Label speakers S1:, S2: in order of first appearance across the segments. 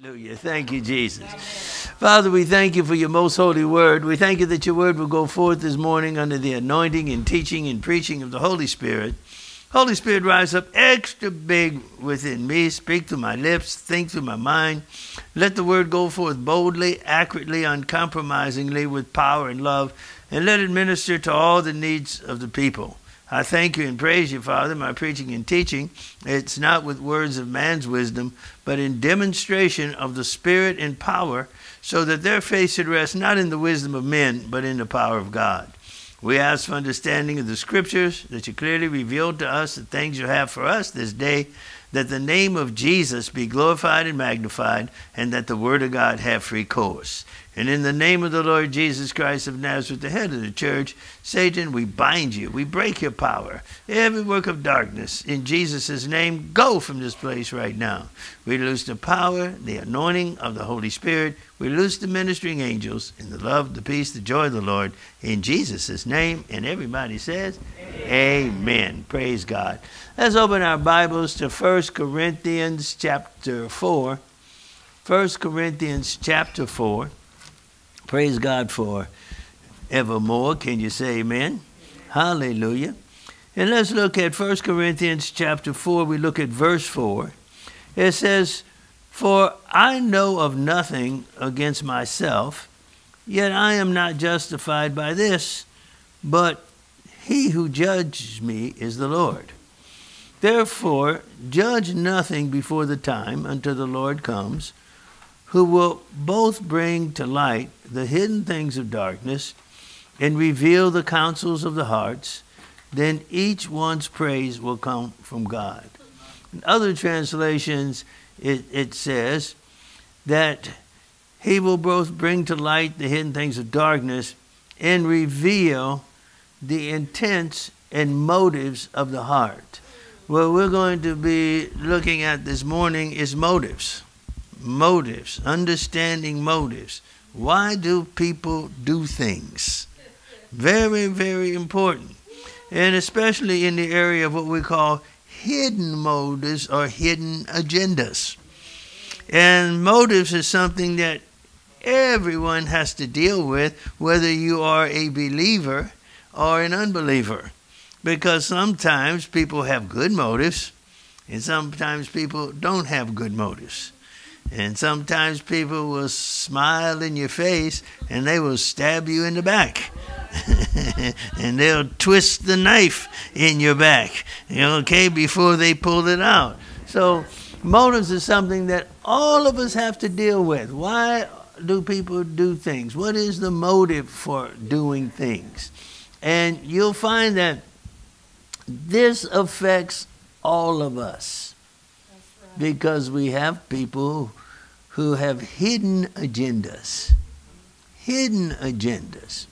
S1: Hallelujah. Thank you, Jesus. Father, we thank you for your most holy word. We thank you that your word will go forth this morning under the anointing and teaching and preaching of the Holy Spirit. Holy Spirit, rise up extra big within me. Speak through my lips, think through my mind. Let the word go forth boldly, accurately, uncompromisingly, with power and love, and let it minister to all the needs of the people. I thank you and praise you, Father, my preaching and teaching. It's not with words of man's wisdom, but in demonstration of the Spirit and power, so that their faith should rest not in the wisdom of men, but in the power of God. We ask for understanding of the Scriptures, that you clearly reveal to us the things you have for us this day, that the name of Jesus be glorified and magnified, and that the Word of God have free course. And in the name of the Lord Jesus Christ of Nazareth, the head of the church, Satan, we bind you. We break your power. Every work of darkness, in Jesus' name, go from this place right now. We lose the power, the anointing of the Holy Spirit. We lose the ministering angels in the love, the peace, the joy of the Lord. In Jesus' name. And everybody says, Amen. Amen. Praise God. Let's open our Bibles to 1 Corinthians chapter 4. 1 Corinthians chapter 4. Praise God for evermore. Can you say amen? amen? Hallelujah. And let's look at 1 Corinthians chapter 4. We look at verse 4. It says, For I know of nothing against myself, yet I am not justified by this, but he who judges me is the Lord. Therefore, judge nothing before the time until the Lord comes who will both bring to light the hidden things of darkness and reveal the counsels of the hearts, then each one's praise will come from God. In other translations, it, it says that he will both bring to light the hidden things of darkness and reveal the intents and motives of the heart. What we're going to be looking at this morning is motives motives, understanding motives. Why do people do things? Very, very important. And especially in the area of what we call hidden motives or hidden agendas. And motives is something that everyone has to deal with, whether you are a believer or an unbeliever. Because sometimes people have good motives, and sometimes people don't have good motives. And sometimes people will smile in your face and they will stab you in the back. and they'll twist the knife in your back, okay, before they pull it out. So, motives is something that all of us have to deal with. Why do people do things? What is the motive for doing things? And you'll find that this affects all of us because we have people who have hidden agendas. Hidden agendas.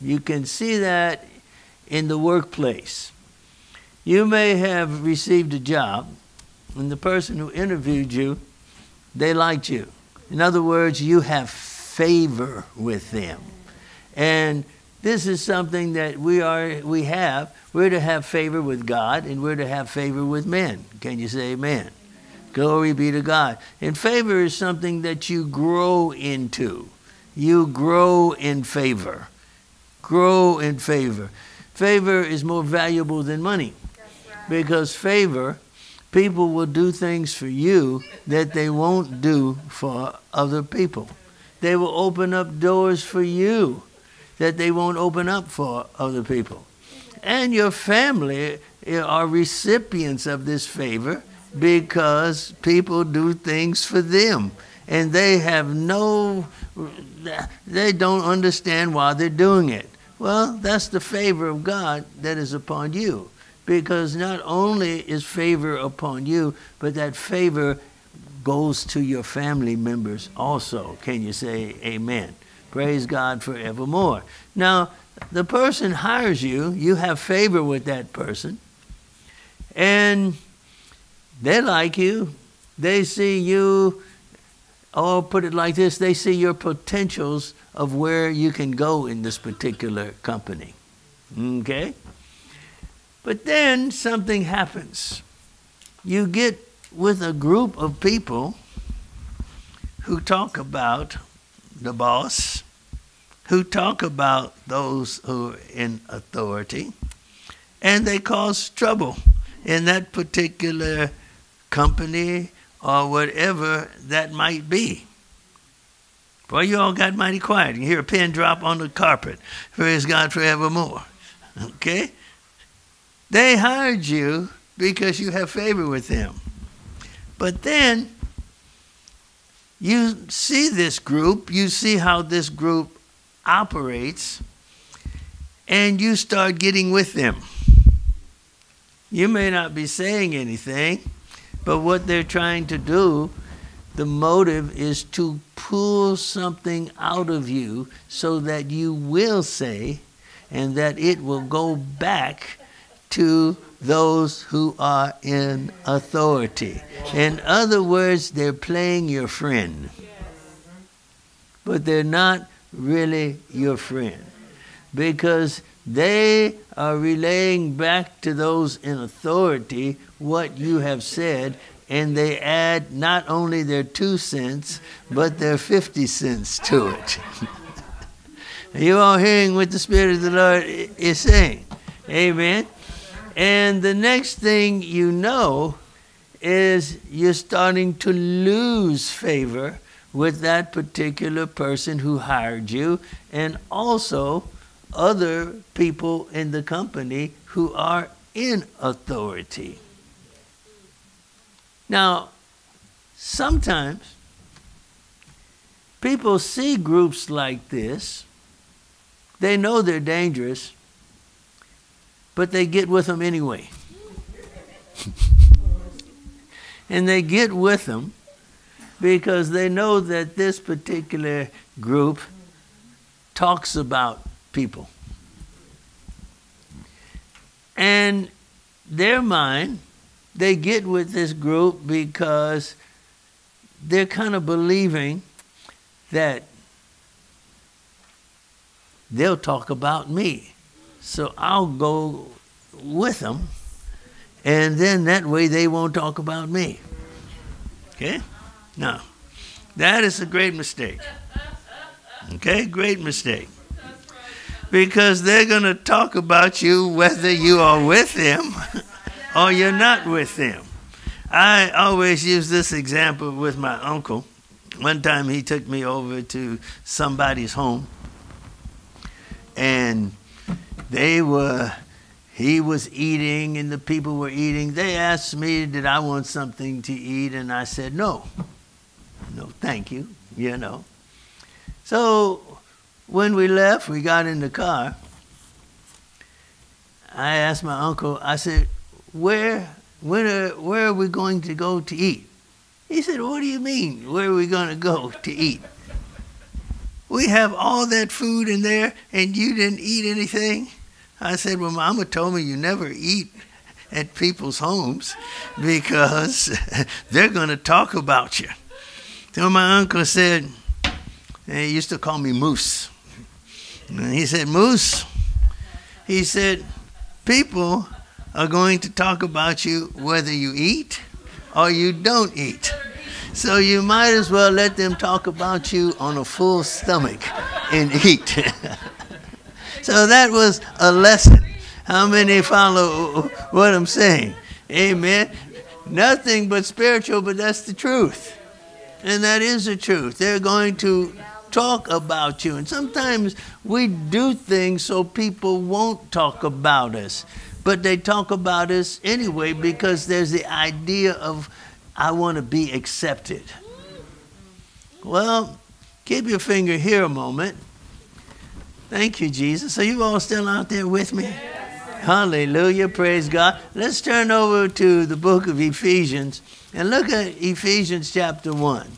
S1: You can see that in the workplace. You may have received a job, and the person who interviewed you, they liked you. In other words, you have favor with them. And this is something that we are we have. We're to have favor with God and we're to have favor with men. Can you say amen? Glory be to God. And favor is something that you grow into. You grow in favor. Grow in favor. Favor is more valuable than money. Because favor, people will do things for you that they won't do for other people. They will open up doors for you that they won't open up for other people. And your family eh, are recipients of this favor because people do things for them. And they have no they don't understand why they're doing it. Well that's the favor of god that is upon you. Because not only is favor upon you but that favor goes to your family members also. Can you say amen praise god forevermore now the person hires you you have favor with that person and they like you. They see you, or put it like this, they see your potentials of where you can go in this particular company. Okay? But then something happens. You get with a group of people who talk about the boss, who talk about those who are in authority, and they cause trouble in that particular company or whatever that might be. Boy, you all got mighty quiet. You hear a pin drop on the carpet. Praise God forevermore. Okay? They hired you because you have favor with them. But then you see this group, you see how this group operates, and you start getting with them. You may not be saying anything, but what they're trying to do, the motive is to pull something out of you so that you will say and that it will go back to those who are in authority. In other words, they're playing your friend, but they're not really your friend because they are relaying back to those in authority what you have said, and they add not only their two cents, but their 50 cents to it. you all hearing what the Spirit of the Lord is saying? Amen. And the next thing you know is you're starting to lose favor with that particular person who hired you and also other people in the company who are in authority. Now, sometimes people see groups like this, they know they're dangerous, but they get with them anyway. and they get with them because they know that this particular group talks about people. And their mind, they get with this group because they're kind of believing that they'll talk about me. So I'll go with them, and then that way they won't talk about me. Okay? Now, that is a great mistake. Okay? Great mistake because they're going to talk about you whether you are with them or you're not with them. I always use this example with my uncle. One time he took me over to somebody's home and they were he was eating and the people were eating. They asked me, Did I want something to eat? And I said, No. No, thank you, you know. So when we left, we got in the car. I asked my uncle, I said, where, when are, where are we going to go to eat? He said, what do you mean, where are we going to go to eat? We have all that food in there and you didn't eat anything? I said, well, Mama told me you never eat at people's homes because they're going to talk about you. So my uncle said, he used to call me Moose. And he said, Moose, he said, people are going to talk about you whether you eat or you don't eat. So you might as well let them talk about you on a full stomach and eat. so that was a lesson. How many follow what I'm saying? Amen. Nothing but spiritual, but that's the truth. And that is the truth. They're going to talk about you. And sometimes we do things so people won't talk about us. But they talk about us anyway because there's the idea of, I want to be accepted. Well, keep your finger here a moment. Thank you, Jesus. Are you all still out there with me? Hallelujah. Praise God. Let's turn over to the book of Ephesians and look at Ephesians chapter 1.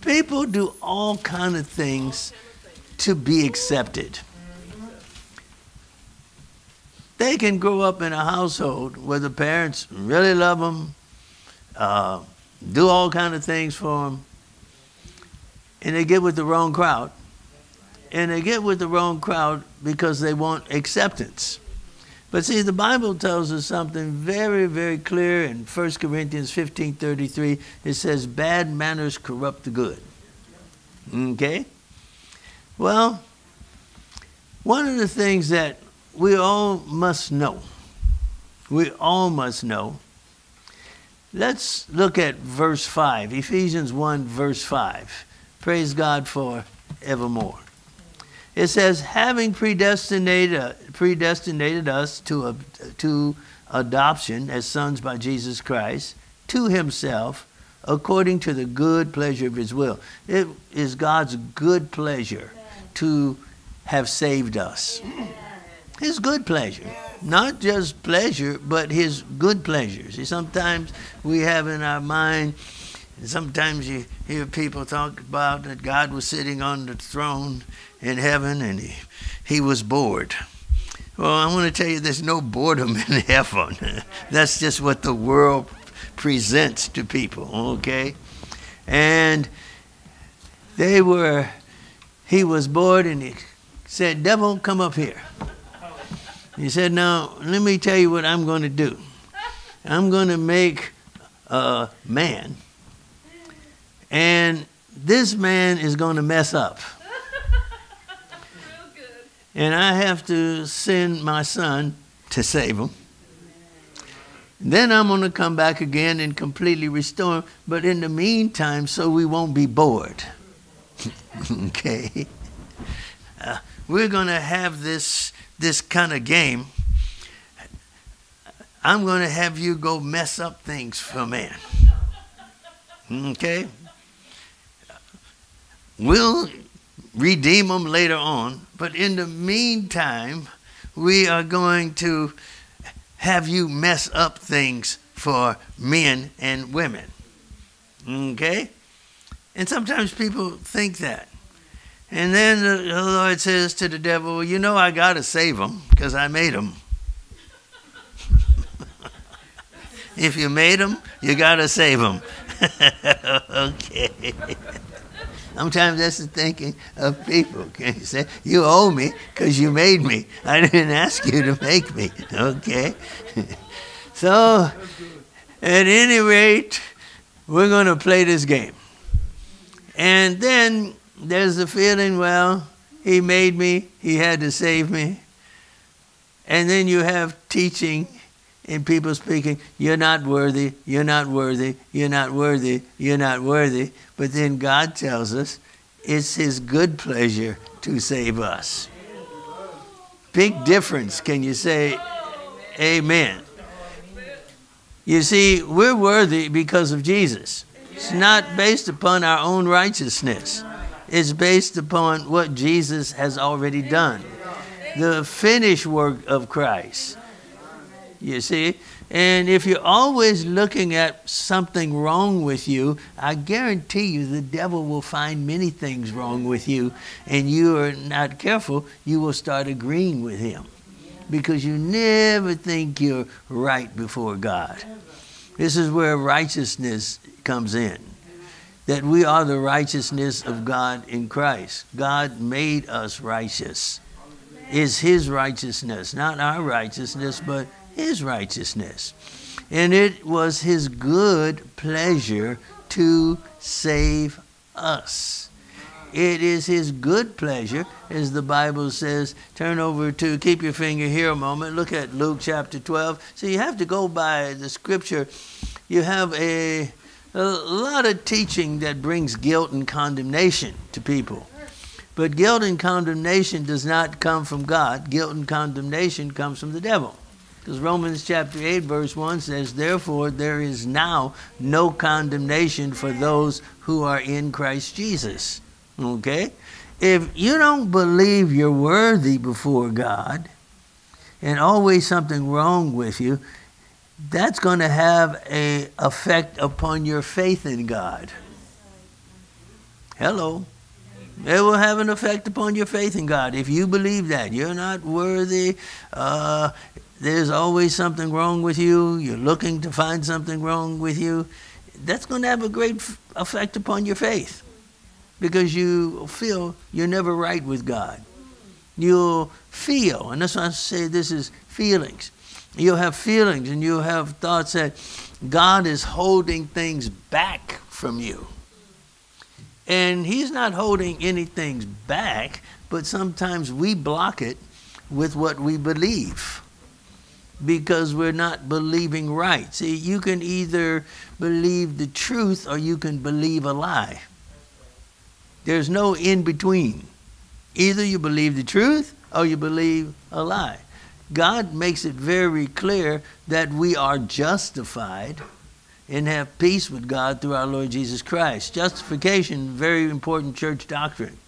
S1: People do all kind of things to be accepted. They can grow up in a household where the parents really love them, uh, do all kind of things for them, and they get with the wrong crowd. And they get with the wrong crowd because they want acceptance. But see, the Bible tells us something very, very clear in 1 Corinthians 15 33. It says, Bad manners corrupt the good. Okay? Well, one of the things that we all must know, we all must know, let's look at verse 5, Ephesians 1, verse 5. Praise God for evermore. It says, having predestinated, predestinated us to, to adoption as sons by Jesus Christ to himself according to the good pleasure of his will. It is God's good pleasure to have saved us. His good pleasure. Not just pleasure, but his good pleasure. See, sometimes we have in our mind, sometimes you hear people talk about that God was sitting on the throne in heaven and he, he was bored. Well, I want to tell you there's no boredom in heaven. That's just what the world presents to people, okay? And they were, he was bored and he said, Devil, come up here. He said, Now, let me tell you what I'm going to do. I'm going to make a man, and this man is going to mess up. And I have to send my son to save him. Then I'm going to come back again and completely restore him. But in the meantime, so we won't be bored. okay? Uh, we're going to have this, this kind of game. I'm going to have you go mess up things for man. Okay? We'll redeem them later on, but in the meantime, we are going to have you mess up things for men and women. Okay? And sometimes people think that. And then the Lord says to the devil, You know, I got to save them because I made them. if you made them, you got to save them. okay. Sometimes that's the thinking of people. Can you say, You owe me because you made me. I didn't ask you to make me. Okay? so, at any rate, we're going to play this game. And then there's the feeling, well, he made me, he had to save me. And then you have teaching and people speaking, you're not worthy, you're not worthy, you're not worthy, you're not worthy. But then God tells us it's His good pleasure to save us. Big difference. Can you say amen? You see, we're worthy because of Jesus. It's not based upon our own righteousness. It's based upon what Jesus has already done. The finished work of Christ. You see? And if you're always looking at something wrong with you, I guarantee you the devil will find many things wrong with you, and you are not careful, you will start agreeing with him because you never think you're right before God. This is where righteousness comes in. That we are the righteousness of God in Christ. God made us righteous. Is His righteousness, not our righteousness, but his righteousness. And it was his good pleasure to save us. It is his good pleasure, as the Bible says. Turn over to, keep your finger here a moment. Look at Luke chapter 12. So you have to go by the scripture. You have a, a lot of teaching that brings guilt and condemnation to people. But guilt and condemnation does not come from God. Guilt and condemnation comes from the devil. Because Romans chapter 8, verse 1 says, Therefore, there is now no condemnation for those who are in Christ Jesus. Okay? If you don't believe you're worthy before God, and always something wrong with you, that's going to have an effect upon your faith in God. Hello. It will have an effect upon your faith in God. If you believe that you're not worthy, uh, there's always something wrong with you, you're looking to find something wrong with you, that's going to have a great effect upon your faith because you feel you're never right with God. You'll feel, and that's why I say this is feelings. You'll have feelings and you'll have thoughts that God is holding things back from you. And he's not holding anything back, but sometimes we block it with what we believe because we're not believing right. See, you can either believe the truth or you can believe a lie. There's no in between. Either you believe the truth or you believe a lie. God makes it very clear that we are justified and have peace with God through our Lord Jesus Christ. Justification, very important church doctrine.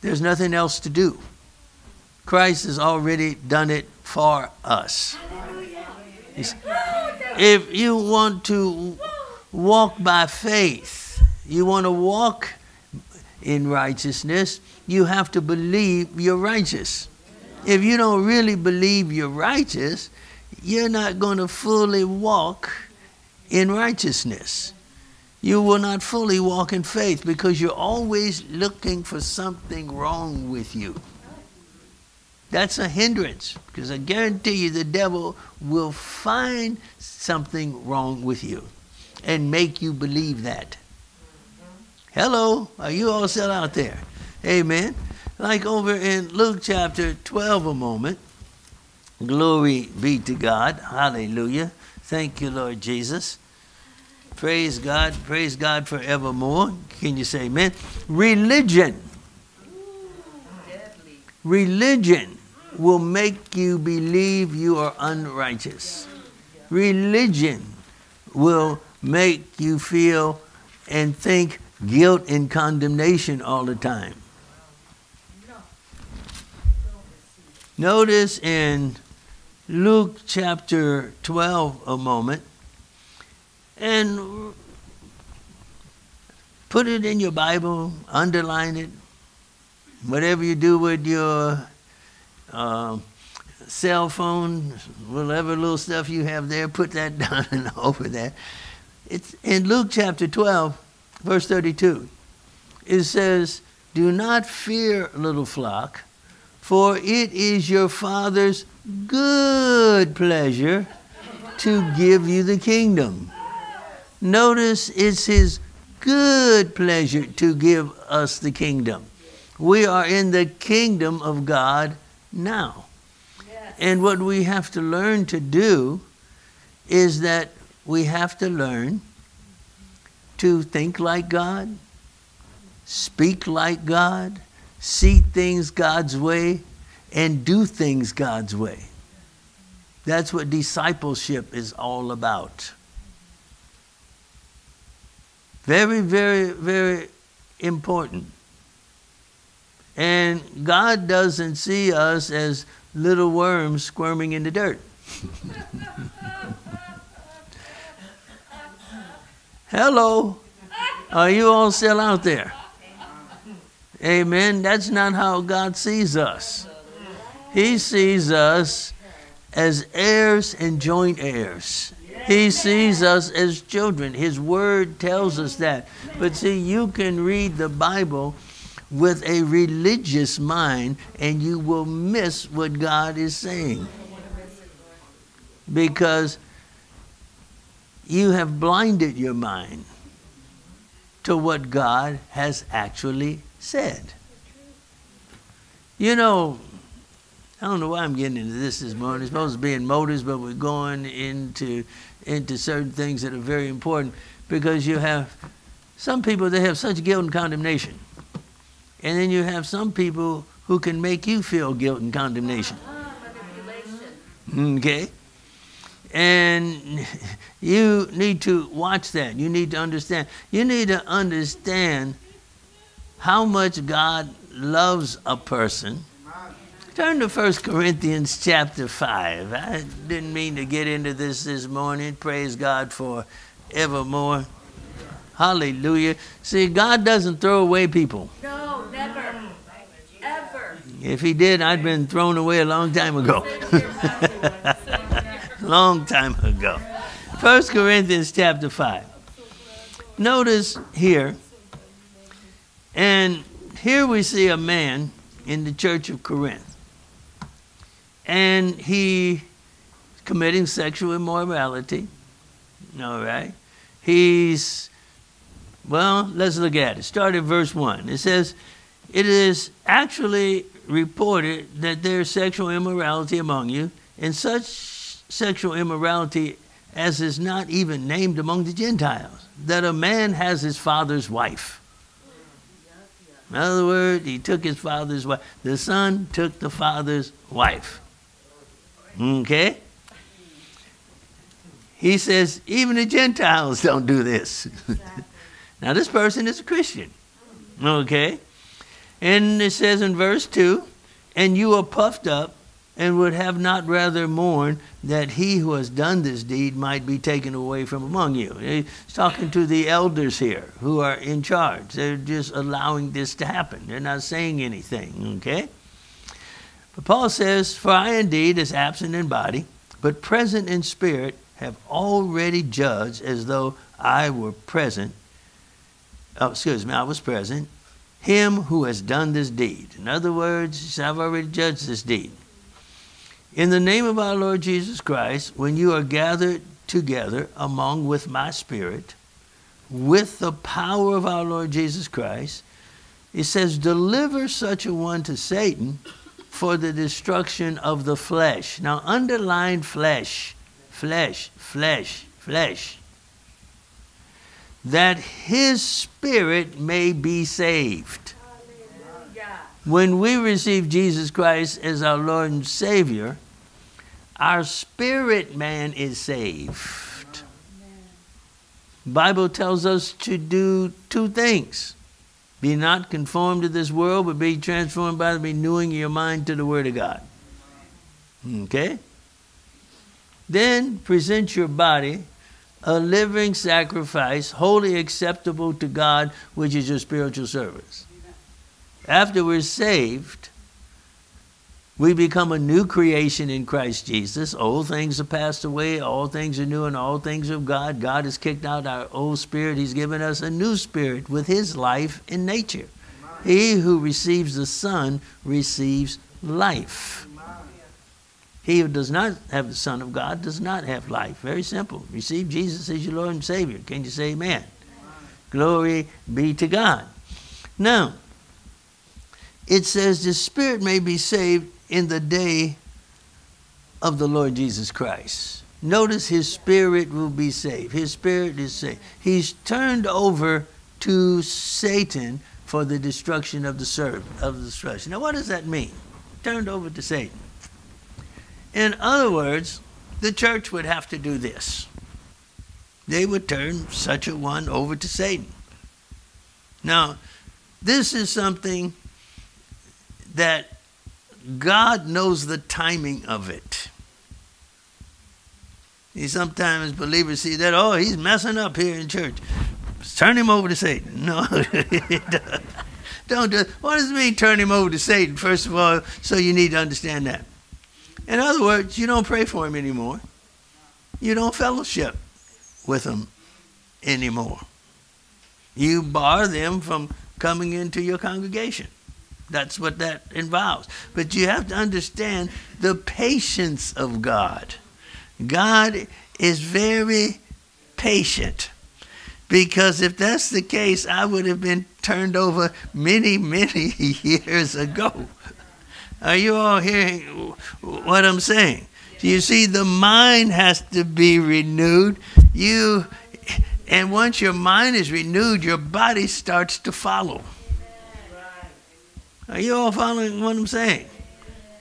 S1: There's nothing else to do. Christ has already done it for us. If you want to walk by faith, you want to walk in righteousness, you have to believe you're righteous. If you don't really believe you're righteous, you're not going to fully walk in righteousness. You will not fully walk in faith because you're always looking for something wrong with you. That's a hindrance because I guarantee you the devil will find something wrong with you and make you believe that. Hello, are you all still out there? Amen. Like over in Luke chapter 12 a moment. Glory be to God. Hallelujah. Thank you, Lord Jesus. Praise God. Praise God forevermore. Can you say amen? Religion. Religion will make you believe you are unrighteous. Religion will make you feel and think guilt and condemnation all the time. Notice in Luke chapter 12 a moment and put it in your Bible, underline it, whatever you do with your uh, cell phone, whatever little stuff you have there, put that down and over there. It's in Luke chapter 12, verse 32. It says, Do not fear, little flock, for it is your Father's good pleasure to give you the kingdom. Notice it's His good pleasure to give us the kingdom. We are in the kingdom of God now. Yes. And what we have to learn to do is that we have to learn to think like God, speak like God, see things God's way, and do things God's way. That's what discipleship is all about. Very, very, very important. And God doesn't see us as little worms squirming in the dirt. Hello. Are you all still out there? Amen. That's not how God sees us. He sees us as heirs and joint heirs. He sees us as children. His word tells us that. But see, you can read the Bible with a religious mind and you will miss what God is saying. Because you have blinded your mind to what God has actually said. You know, I don't know why I'm getting into this this morning. It's supposed to be in motives, but we're going into into certain things that are very important because you have some people that have such guilt and condemnation, and then you have some people who can make you feel guilt and condemnation. Ah, ah, okay, and you need to watch that. You need to understand. You need to understand how much God loves a person. Turn to 1 Corinthians chapter 5. I didn't mean to get into this this morning. Praise God for evermore. Hallelujah. See, God doesn't throw away people.
S2: No, never. Ever.
S1: If He did, I'd been thrown away a long time ago. long time ago. 1 Corinthians chapter 5. Notice here and here we see a man in the church of Corinth. And he committing sexual immorality. All right. He's Well, let's look at it. Start at verse 1. It says, It is actually reported that there is sexual immorality among you, and such sexual immorality as is not even named among the Gentiles, that a man has his father's wife. In other words, he took his father's wife. The son took the father's wife. Okay? He says, even the Gentiles don't do this. now, this person is a Christian. Okay? And it says in verse 2 And you are puffed up and would have not rather mourned that he who has done this deed might be taken away from among you. He's talking to the elders here who are in charge. They're just allowing this to happen, they're not saying anything, okay? But Paul says, For I indeed, as absent in body, but present in spirit, have already judged as though I were present. Oh, excuse me, I was present. Him who has done this deed. In other words, I've already judged this deed. In the name of our Lord Jesus Christ, when you are gathered together among with my spirit, with the power of our Lord Jesus Christ, it says, deliver such a one to Satan for the destruction of the flesh. Now, underline flesh, flesh, flesh, flesh. That his spirit may be saved. When we receive Jesus Christ as our Lord and Savior, our spirit man is saved. Bible tells us to do two things. Be not conformed to this world, but be transformed by the renewing of your mind to the Word of God. Okay? Then present your body a living sacrifice, wholly acceptable to God, which is your spiritual service. After we're saved, we become a new creation in Christ Jesus. Old things have passed away, all things are new, and all things of God. God has kicked out our old spirit. He's given us a new spirit with His life in nature. He who receives the Son receives life. He who does not have the Son of God does not have life. Very simple. Receive Jesus as your Lord and Savior. Can you say amen? Glory be to God. Now, it says the Spirit may be saved in the day of the Lord Jesus Christ. Notice his spirit will be saved. His spirit is saved. He's turned over to Satan for the destruction of the servant of the destruction. Now what does that mean? Turned over to Satan. In other words, the church would have to do this. They would turn such a one over to Satan. Now, this is something that God knows the timing of it. See, sometimes believers see that, oh, he's messing up here in church. Turn him over to Satan. No, don't do it. What does it mean, turn him over to Satan? First of all, so you need to understand that. In other words, you don't pray for him anymore. You don't fellowship with him anymore. You bar them from coming into your congregation. That's what that involves. But you have to understand the patience of God. God is very patient. Because if that's the case, I would have been turned over many, many years ago. Are you all hearing what I'm saying? You see, the mind has to be renewed. You, and once your mind is renewed, your body starts to follow. Are you all following what I'm saying?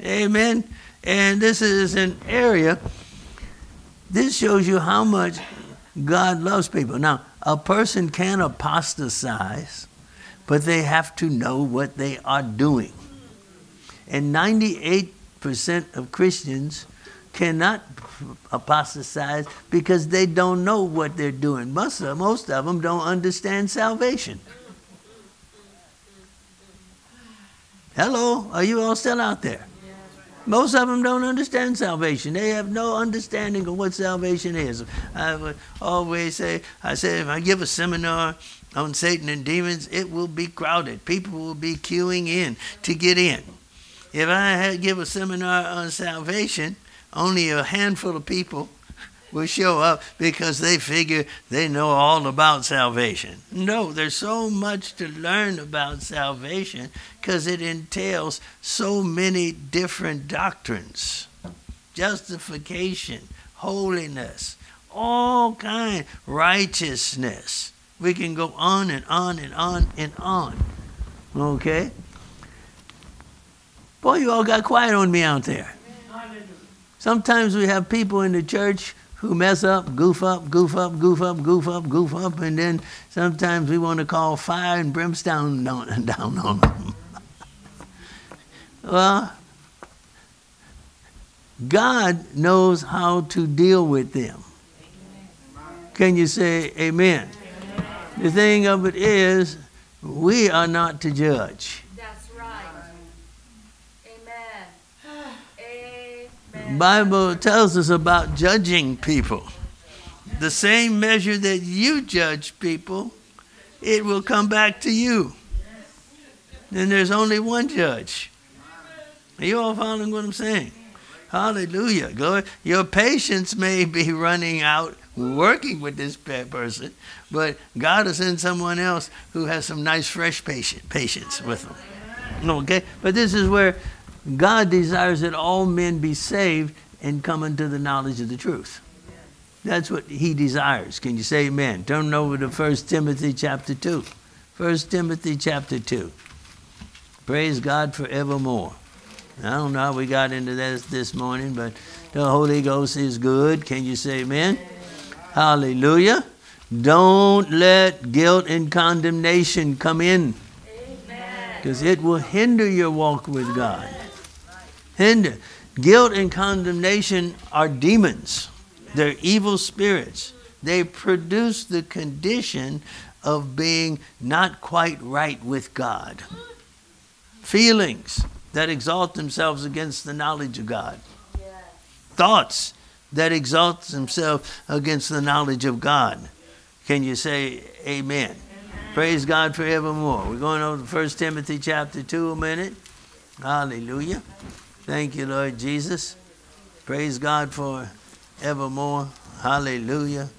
S1: Amen. And this is an area, this shows you how much God loves people. Now, a person can apostatize, but they have to know what they are doing. And 98% of Christians cannot apostatize because they don't know what they're doing. Most of, most of them don't understand salvation. Hello, are you all still out there? Most of them don't understand salvation. They have no understanding of what salvation is. I would always say, I say, if I give a seminar on Satan and demons, it will be crowded. People will be queuing in to get in. If I had give a seminar on salvation, only a handful of people will show up because they figure they know all about salvation. No, there's so much to learn about salvation because it entails so many different doctrines justification, holiness, all kind, righteousness. We can go on and on and on and on. Okay? Boy, you all got quiet on me out there. Sometimes we have people in the church who mess up, goof up, goof up, goof up, goof up, goof up, and then sometimes we want to call fire and brimstone down, down on them. well, God knows how to deal with them. Can you say amen? The thing of it is, we are not to judge.
S2: That's right. Amen. Amen.
S1: Bible tells us about judging people. The same measure that you judge people, it will come back to you. Then there's only one judge. Are you all following what I'm saying? Hallelujah. Glory. Your patience may be running out working with this person, but God will send someone else who has some nice, fresh patience with them. Okay? But this is where God desires that all men be saved and come into the knowledge of the truth. That's what he desires. Can you say amen? Turn over to 1 Timothy chapter 2. 1 Timothy chapter 2. Praise God forevermore. I don't know how we got into this this morning, but the Holy Ghost is good. Can you say amen? Hallelujah. Don't let guilt and condemnation come in because it will hinder your walk with God. Hinder. Guilt and condemnation are demons, they're evil spirits. They produce the condition of being not quite right with God. Feelings that exalt themselves against the knowledge of God. Thoughts that exalt themselves against the knowledge of God. Can you say amen? amen? Praise God forevermore. We're going over to 1 Timothy chapter 2 a minute. Hallelujah. Thank you, Lord Jesus. Praise God for evermore. Hallelujah.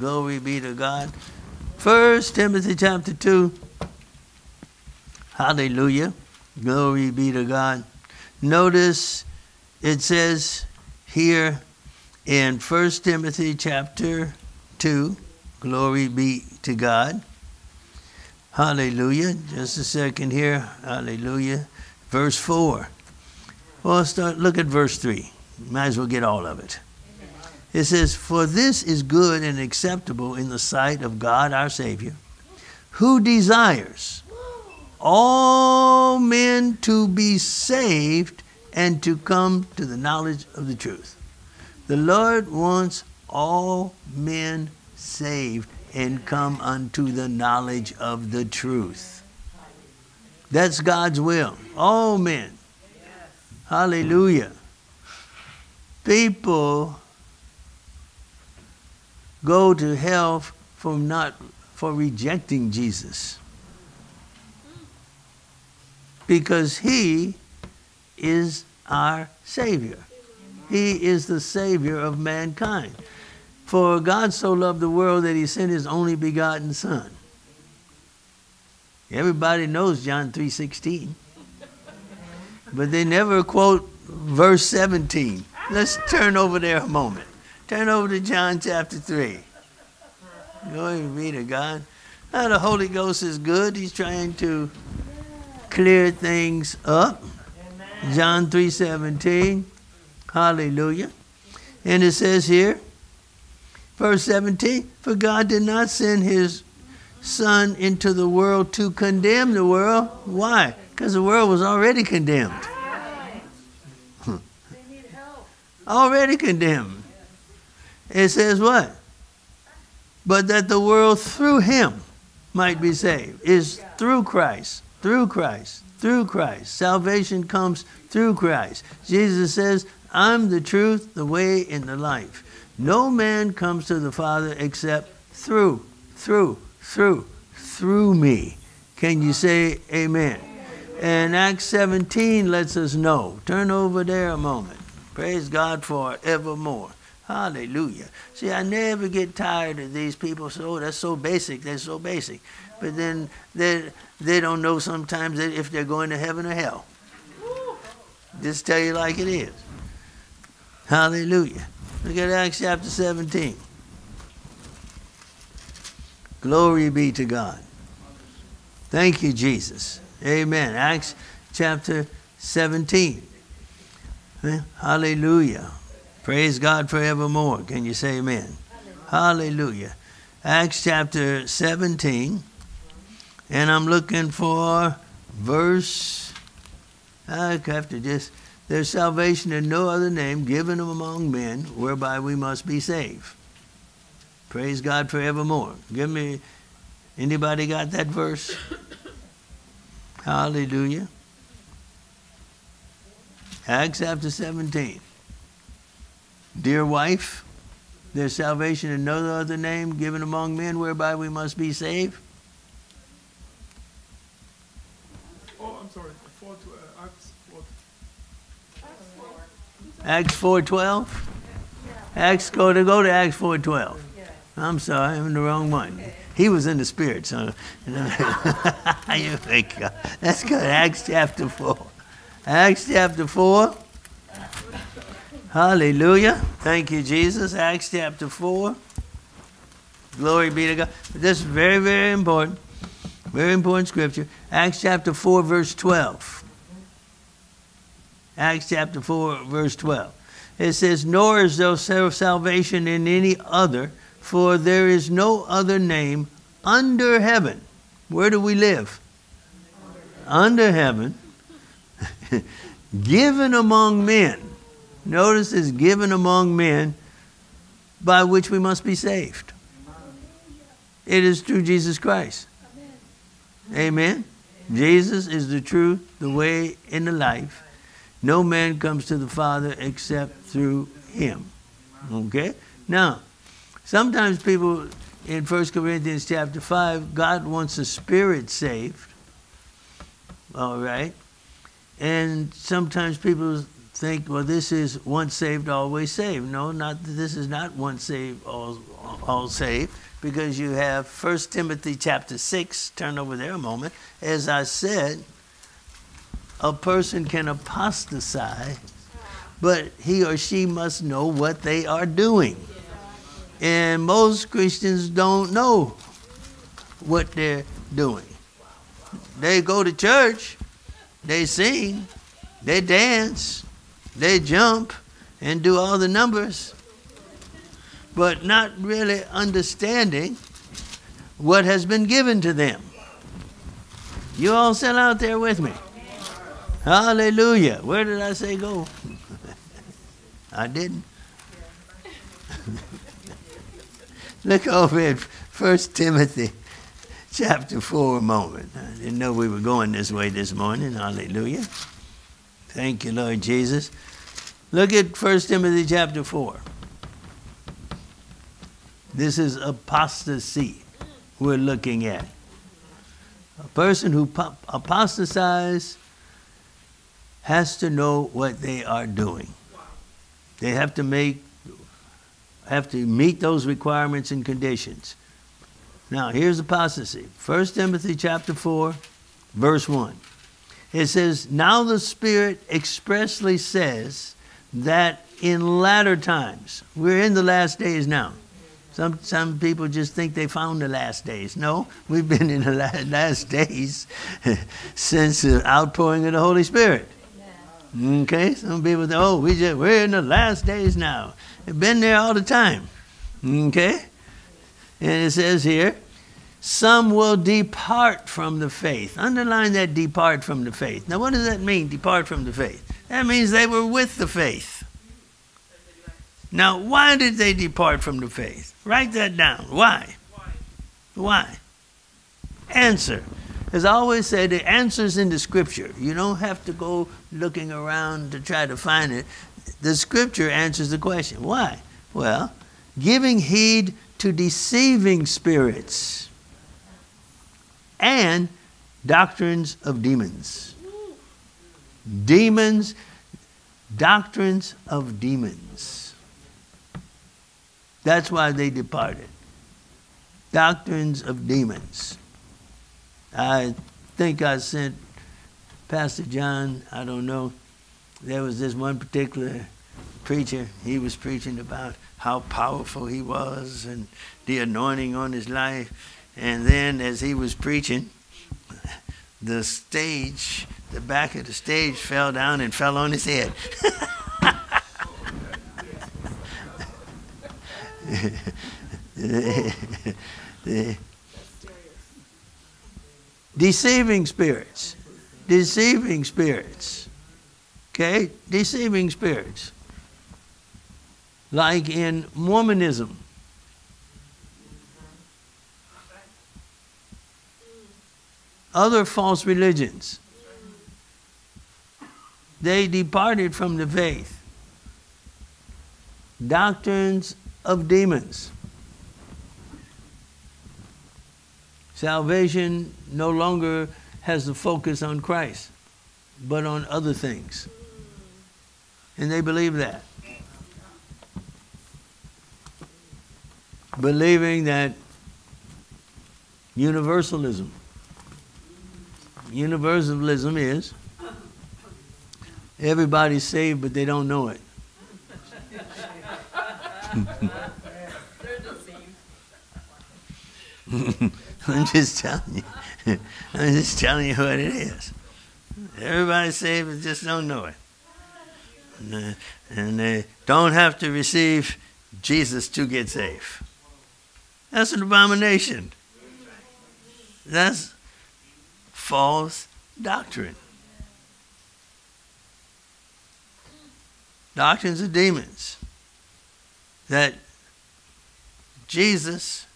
S1: Glory be to God. 1 Timothy chapter 2. Hallelujah. Glory be to God. Notice it says here in 1 Timothy chapter 2, glory be to God. Hallelujah. Just a second here. Hallelujah. Verse 4. Well, start look at verse 3. Might as well get all of it. It says, For this is good and acceptable in the sight of God our Savior, who desires all men to be saved and to come to the knowledge of the truth. The Lord wants all men saved and come unto the knowledge of the truth. That's God's will. All men. Hallelujah. People go to hell for not for rejecting Jesus because he is our Savior. He is the Savior of mankind. For God so loved the world that he sent his only begotten Son. Everybody knows John 3.16. But they never quote verse 17. Let's turn over there a moment. Turn over to John chapter 3. Glory be to God. Now the Holy Ghost is good. He's trying to clear things up. Amen. John 3:17. Hallelujah. And it says here, verse 17, for God did not send his son into the world to condemn the world. Why? Because the world was already condemned. already condemned. It says what? But that the world through him might be saved. Is through Christ. Through Christ. Through Christ. Salvation comes through Christ. Jesus says, I'm the truth, the way, and the life. No man comes to the Father except through, through, through, through me. Can you say amen? And Acts 17 lets us know. Turn over there a moment. Praise God for evermore. Hallelujah. See, I never get tired of these people. So oh, that's so basic. That's so basic. But then they they don't know sometimes if they're going to heaven or hell. Just tell you like it is. Hallelujah. Look at Acts chapter 17. Glory be to God. Thank you, Jesus. Amen. Acts chapter 17. Hallelujah. Praise God forevermore. Can you say amen? Hallelujah. Acts chapter 17. And I'm looking for verse. I have to just. There's salvation in no other name given among men whereby we must be saved. Praise God forevermore. Give me. Anybody got that verse? Hallelujah. Acts chapter 17. Dear wife, there's salvation in no other name given among men whereby we must be saved.
S3: Oh, I'm sorry. Four to, uh, Acts 4.
S1: Acts 4.12? Acts, go to, go to Acts 4.12. I'm sorry, I'm in the wrong one. He was in the spirit, so you think uh, that's good. Acts chapter 4. Acts chapter 4. Hallelujah. Thank you, Jesus. Acts chapter 4. Glory be to God. This is very, very important. Very important scripture. Acts chapter 4, verse 12. Acts chapter 4, verse 12. It says, Nor is there salvation in any other, for there is no other name under heaven. Where do we live? Under heaven. given among men Notice is given among men by which we must be saved. It is through Jesus Christ. Amen. Jesus is the truth, the way, and the life. No man comes to the Father except through him. Okay? Now, sometimes people in 1 Corinthians chapter 5, God wants a spirit saved. All right? And sometimes people think, well, this is once saved, always saved. No, not this is not once saved, all, all saved, because you have 1 Timothy chapter 6, turn over there a moment. As I said, a person can apostatize, but he or she must know what they are doing. And most Christians don't know what they're doing. They go to church, they sing, they dance, they jump and do all the numbers, but not really understanding what has been given to them. You all sit out there with me. Hallelujah. Where did I say go? I didn't. Look over at 1 Timothy chapter 4 a moment. I didn't know we were going this way this morning. Hallelujah. Thank you, Lord Jesus. Look at 1 Timothy chapter 4. This is apostasy we're looking at. A person who apostatizes has to know what they are doing. They have to make have to meet those requirements and conditions. Now, here's apostasy. 1 Timothy chapter 4, verse 1. It says, Now the Spirit expressly says that in latter times, we're in the last days now. Some, some people just think they found the last days. No, we've been in the last days since the outpouring of the Holy Spirit. Okay, some people think, oh, we just, we're in the last days now. They've been there all the time. Okay? And it says here, some will depart from the faith. Underline that depart from the faith. Now, what does that mean, depart from the faith? That means they were with the faith. Now, why did they depart from the faith? Write that down. Why? Why? Answer. As I always say, the answer's in the scripture. You don't have to go looking around to try to find it. The scripture answers the question. Why? Well, giving heed to deceiving spirits and doctrines of demons. Demons, doctrines of demons. That's why they departed. Doctrines of demons. I think I sent Pastor John, I don't know, there was this one particular preacher, he was preaching about how powerful he was and the anointing on his life. And then as he was preaching, the stage, the back of the stage fell down and fell on his head. Deceiving spirits. Deceiving spirits. Okay? Deceiving spirits. Like in Mormonism. Other false religions. They departed from the faith. Doctrines of demons. Salvation no longer has the focus on Christ, but on other things. And they believe that. Believing that universalism, universalism is everybody's saved, but they don't know it. I'm just telling you. I'm just telling you what it is. Everybody's saved, but just don't know it. And, uh, they don't have to receive Jesus to get saved. That's an abomination. That's false doctrine. Doctrines of demons. That Jesus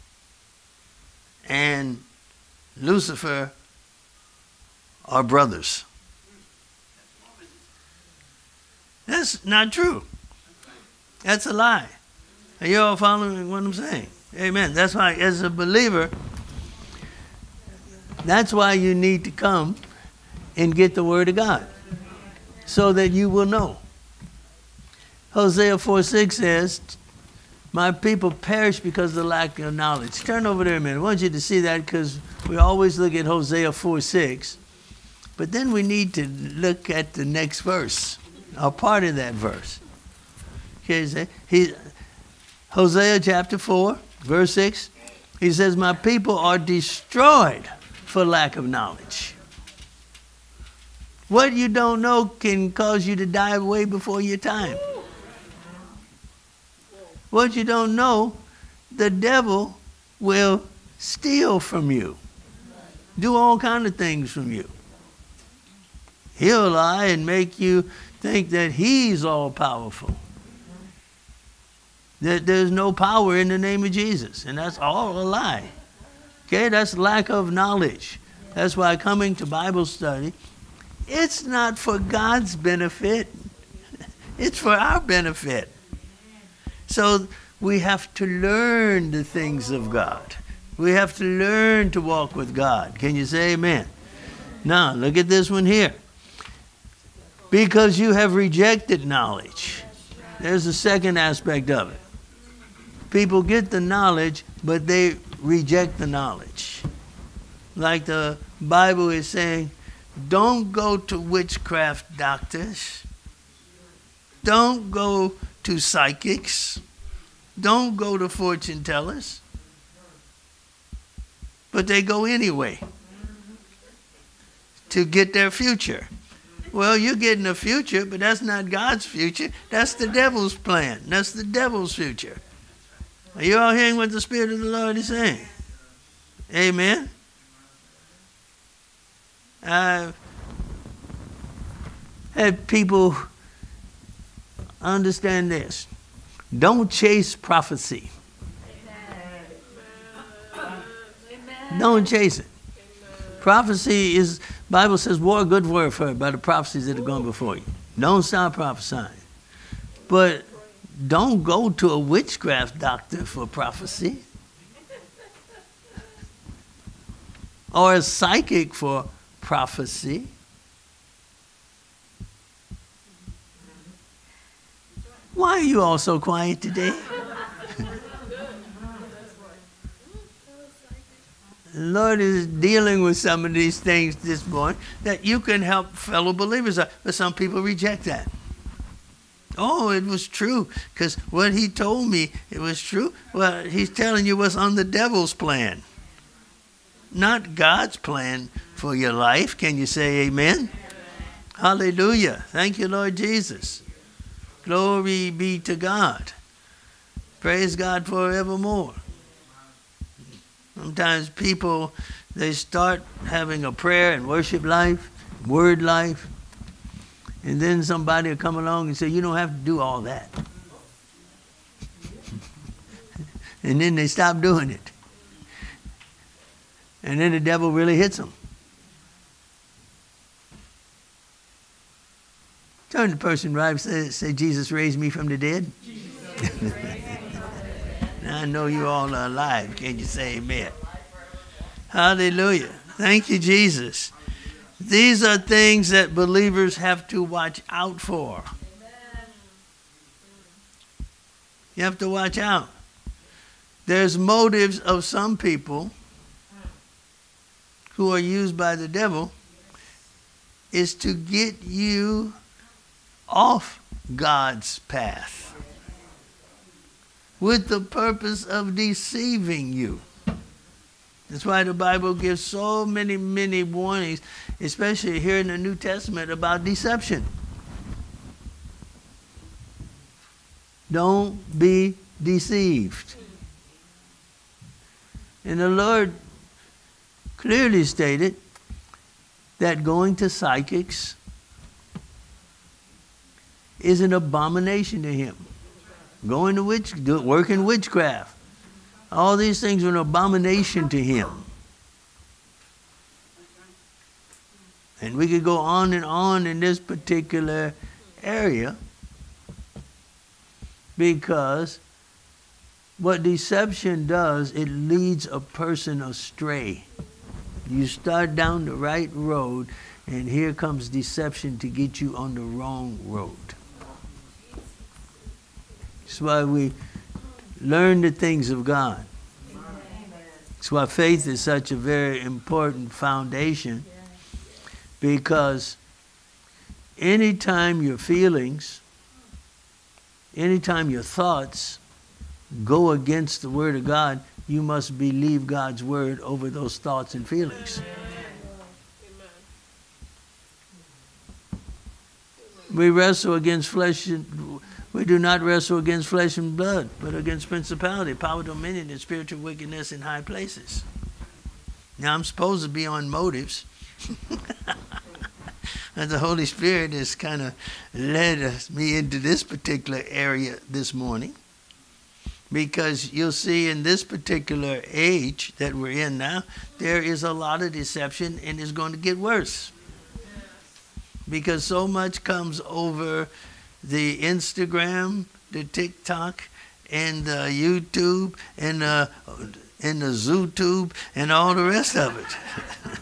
S1: and Lucifer are brothers. That's not true. That's a lie. Are you all following what I'm saying? Amen. That's why, as a believer, that's why you need to come and get the Word of God so that you will know. Hosea 4 6 says, My people perish because of the lack of knowledge. Turn over there a minute. I want you to see that because we always look at Hosea 4 6. But then we need to look at the next verse, or part of that verse. Okay, he, Hosea chapter 4, verse 6, he says, My people are destroyed for lack of knowledge. What you don't know can cause you to die way before your time. What you don't know, the devil will steal from you, do all kind of things from you. He'll lie and make you think that he's all powerful. That there's no power in the name of Jesus, and that's all a lie. Okay, that's lack of knowledge. That's why coming to Bible study, it's not for God's benefit, it's for our benefit. So we have to learn the things of God. We have to learn to walk with God. Can you say amen? Now, look at this one here. Because you have rejected knowledge. There's the second aspect of it. People get the knowledge, but they reject the knowledge. Like the Bible is saying, don't go to witchcraft doctors. Don't go to psychics. Don't go to fortune tellers. But they go anyway to get their future. Well, you're getting a future, but that's not God's future. That's the devil's plan. That's the devil's future. Are you all hearing what the Spirit of the Lord is saying? Amen. I've had people understand this. Don't chase prophecy. Don't chase it. Prophecy is, Bible says, war a good word for it by the prophecies that have gone before you. Don't stop prophesying. But don't go to a witchcraft doctor for prophecy. or a psychic for prophecy. Why are you all so quiet today? Lord is dealing with some of these things this morning that you can help fellow believers. Uh, but some people reject that. Oh, it was true because what he told me, it was true. Well, he's telling you what's on the devil's plan, not God's plan for your life. Can you say amen? Hallelujah. Thank you, Lord Jesus. Glory be to God. Praise God forevermore. Sometimes people, they start having a prayer and worship life, word life, and then somebody will come along and say, You don't have to do all that. and then they stop doing it. And then the devil really hits them. Turn to the person right say, say, Jesus raised me from the dead. I know you all are alive. Can you say amen? Hallelujah. Thank you, Jesus. These are things that believers have to watch out for. You have to watch out. There's motives of some people who are used by the devil is to get you off God's path with the purpose of deceiving you. That's why the Bible gives so many, many warnings, especially here in the New Testament, about deception. Don't be deceived. And the Lord clearly stated that going to psychics is an abomination to him. Going to witch, working witchcraft all these things are an abomination to him. And we could go on and on in this particular area because what deception does, it leads a person astray. You start down the right road, and here comes deception to get you on the wrong road. That's why we Learn the things of God. That's why faith is such a very important foundation because anytime your feelings, anytime your thoughts go against the Word of God, you must believe God's Word over those thoughts and feelings. We wrestle against flesh and we do not wrestle against flesh and blood, but against principality, power, dominion, and spiritual wickedness in high places. Now, I'm supposed to be on motives. and the Holy Spirit has kind of led me into this particular area this morning. Because you'll see in this particular age that we're in now, there is a lot of deception and it's going to get worse. Because so much comes over the Instagram, the TikTok, and the YouTube, and the, and the ZooTube, and all the rest of it.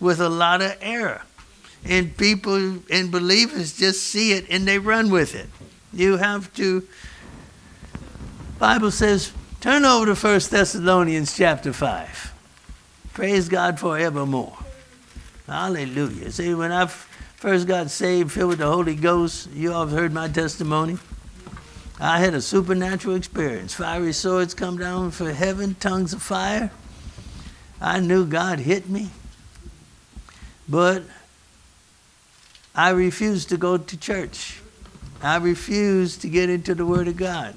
S1: With a lot of error. And people and believers just see it and they run with it. You have to, Bible says, turn over to First Thessalonians chapter 5. Praise God forevermore. Hallelujah. See, when I've first got saved, filled with the Holy Ghost, you all have heard my testimony. I had a supernatural experience. Fiery swords come down from heaven, tongues of fire. I knew God hit me. But I refused to go to church. I refused to get into the Word of God.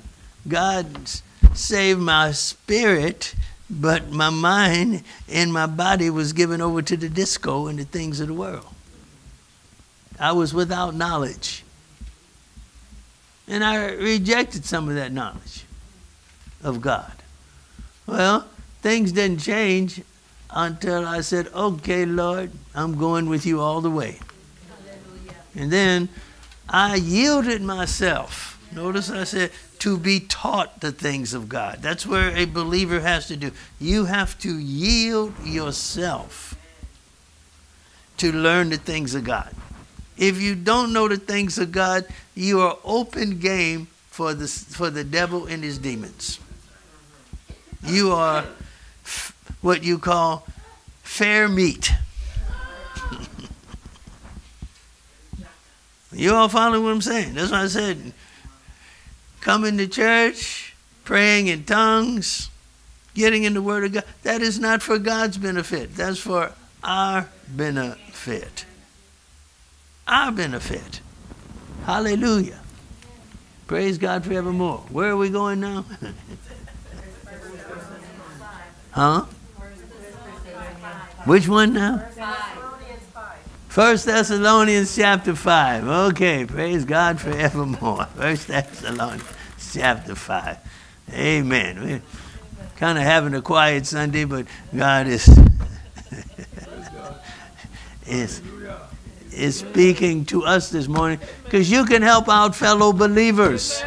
S1: God saved my spirit, but my mind and my body was given over to the disco and the things of the world. I was without knowledge. And I rejected some of that knowledge of God. Well, things didn't change until I said, okay, Lord, I'm going with you all the way. Hallelujah. And then I yielded myself. Notice I said, to be taught the things of God. That's where a believer has to do. You have to yield yourself to learn the things of God. If you don't know the things of God, you are open game for the, for the devil and his demons. You are what you call fair meat. you all follow what I'm saying? That's why I said coming to church, praying in tongues, getting in the Word of God. That is not for God's benefit. That's for our benefit. Our benefit. Hallelujah. Praise God forevermore. Where are we going now? huh? Which one now? First Thessalonians chapter 5. Okay, praise God forevermore. First Thessalonians chapter 5. Amen. We're kind of having a quiet Sunday, but God is is is speaking to us this morning because you can help out fellow believers.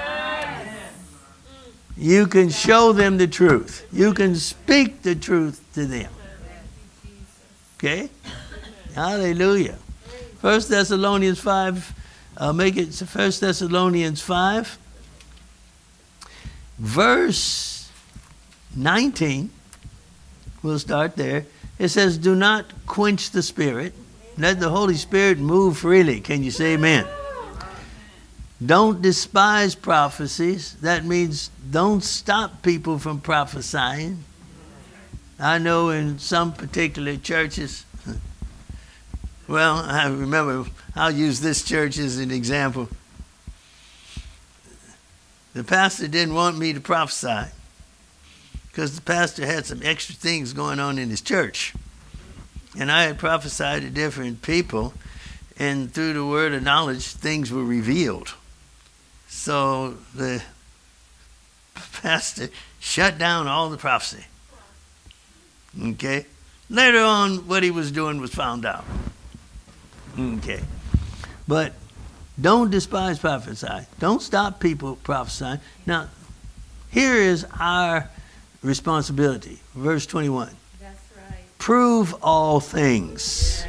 S1: You can show them the truth. You can speak the truth to them. Okay? Hallelujah. First Thessalonians 5, uh, make it First Thessalonians 5, verse 19. We'll start there. It says, Do not quench the spirit. Let the Holy Spirit move freely. Can you say amen? Don't despise prophecies. That means don't stop people from prophesying. I know in some particular churches, well, I remember, I'll use this church as an example. The pastor didn't want me to prophesy because the pastor had some extra things going on in his church. And I had prophesied to different people, and through the word of knowledge, things were revealed. So the pastor shut down all the prophecy. Okay? Later on, what he was doing was found out. Okay. But don't despise prophesy. Don't stop people prophesying. Now, here is our responsibility. Verse 21. Prove all things.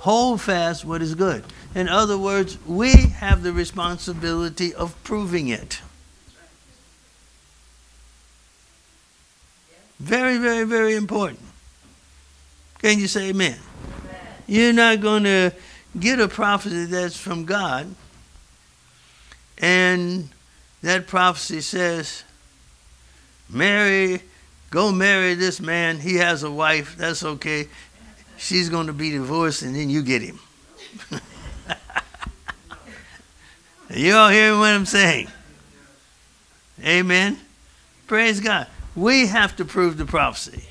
S1: Hold fast what is good. In other words, we have the responsibility of proving it. Very, very, very important. Can you say amen? You're not going to get a prophecy that's from God, and that prophecy says, marry, go marry this man. He has a wife. That's okay. She's going to be divorced, and then you get him. you all hearing what I'm saying? Amen. Praise God. We have to prove the prophecy.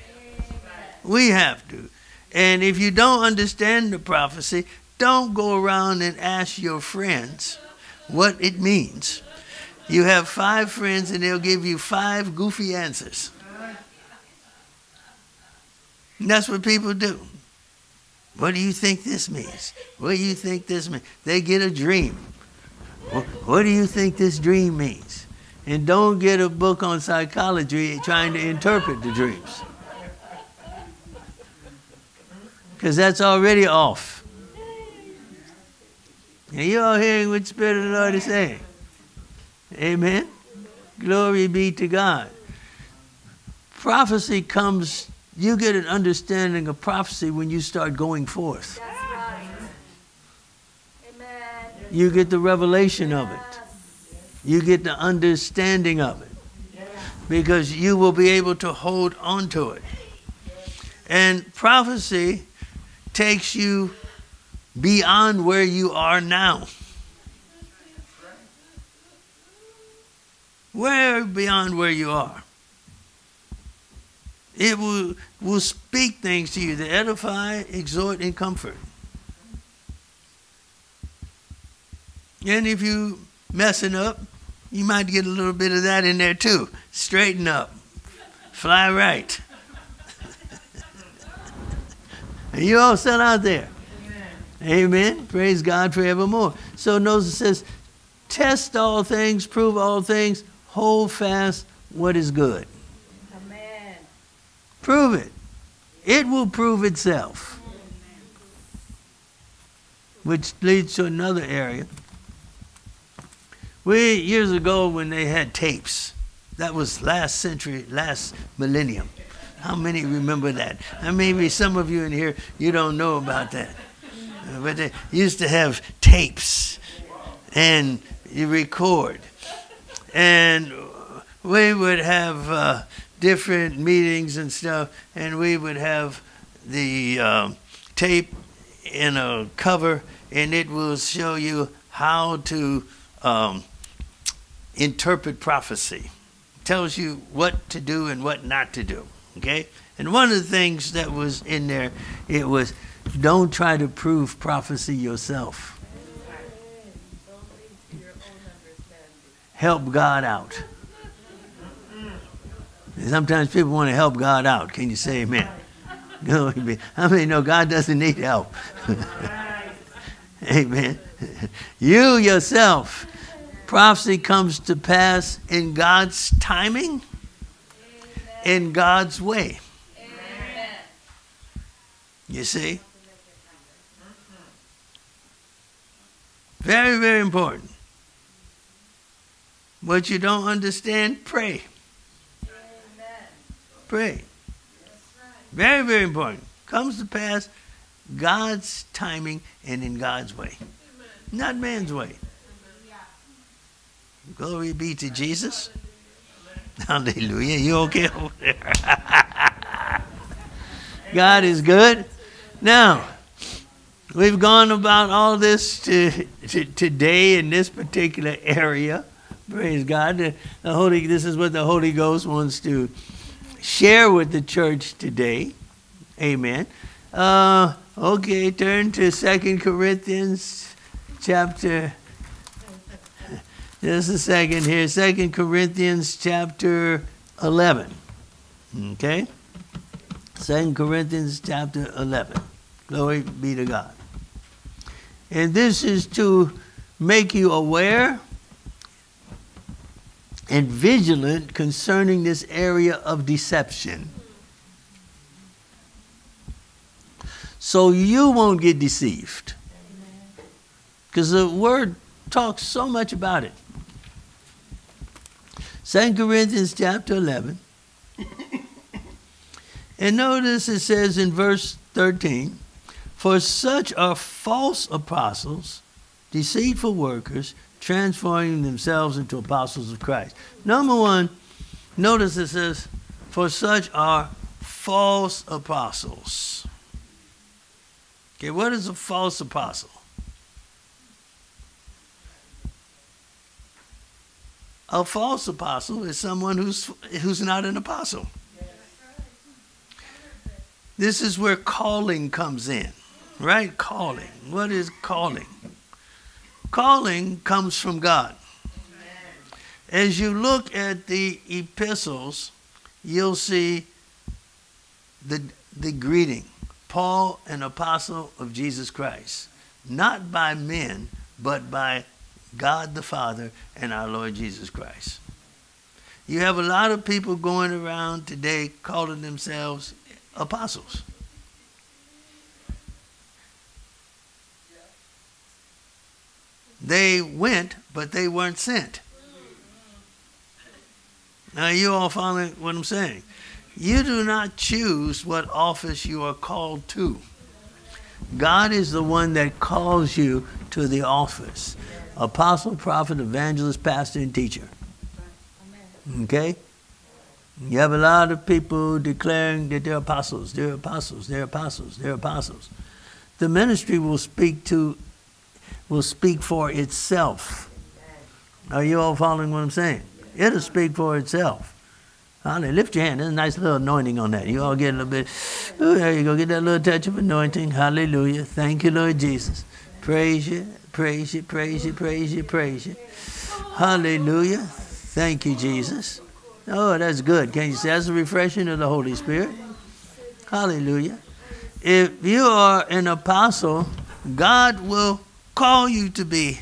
S1: We have to. And if you don't understand the prophecy, don't go around and ask your friends what it means. You have five friends and they'll give you five goofy answers. That's what people do. What do you think this means? What do you think this means? They get a dream. What do you think this dream means? And don't get a book on psychology trying to interpret the dreams. Because that's already off. And you all hearing what the Spirit of the Lord is saying? Amen. Glory be to God. Prophecy comes, you get an understanding of prophecy when you start going forth.
S2: That's right.
S1: You get the revelation of it, you get the understanding of it. Because you will be able to hold on to it. And prophecy takes you beyond where you are now. Where beyond where you are. It will, will speak things to you to edify, exhort, and comfort. And if you messing up, you might get a little bit of that in there too. Straighten up. Fly right. Are you all still out there? Amen. Praise God forevermore. So it says, test all things, prove all things, hold fast what is good. Prove it. It will prove itself. Which leads to another area. We years ago when they had tapes, that was last century, last millennium. How many remember that? And maybe some of you in here, you don't know about that. But they used to have tapes and you record. And we would have uh, different meetings and stuff, and we would have the um tape in a cover, and it will show you how to um, interpret prophecy. Tells you what to do and what not to do. Okay? And one of the things that was in there, it was don't try to prove prophecy yourself. Help God out. Sometimes people want to help God out. Can you say amen? How many know God doesn't need help? amen. You yourself, prophecy comes to pass in God's timing, in God's way. You see? Very, very important. What you don't understand, pray. Pray. Very, very important. Comes to pass God's timing and in God's way, not man's way. Glory be to Jesus. Hallelujah. You okay over there? God is good. Now, we've gone about all this to, to, today in this particular area. Praise God. The, the Holy, this is what the Holy Ghost wants to share with the church today. Amen. Uh, okay, turn to Second Corinthians chapter. Just a second here. Second Corinthians chapter 11. Okay? Second Corinthians chapter 11. Glory be to God. And this is to make you aware and vigilant concerning this area of deception. So you won't get deceived. Because the word talks so much about it. 2 Corinthians chapter 11. and notice it says in verse 13 For such are false apostles, deceitful workers, transforming themselves into apostles of Christ. Number one, notice it says, For such are false apostles. Okay, what is a false apostle? A false apostle is someone who's who's not an apostle. This is where calling comes in, right? Calling. What is calling? Calling comes from God. As you look at the epistles, you'll see the the greeting. Paul, an apostle of Jesus Christ, not by men, but by God the Father and our Lord Jesus Christ. You have a lot of people going around today calling themselves apostles. They went, but they weren't sent. Now, you all following what I'm saying? You do not choose what office you are called to. God is the one that calls you to the office apostle, prophet, evangelist, pastor, and teacher. Okay? You have a lot of people declaring that they're apostles, they're apostles, they're apostles, they're apostles. The ministry will speak to, will speak for itself. Are you all following what I'm saying? It'll speak for itself. Hallelujah. Lift your hand. There's a nice little anointing on that. You all get a little bit. Ooh, there you go. Get that little touch of anointing. Hallelujah. Thank you, Lord Jesus. Praise you. Praise you. Praise you. Praise you. Praise you. Hallelujah. Thank you, Jesus. Oh, that's good. Can you say that's a refreshing of the Holy Spirit? Hallelujah. If you are an apostle, God will call you to be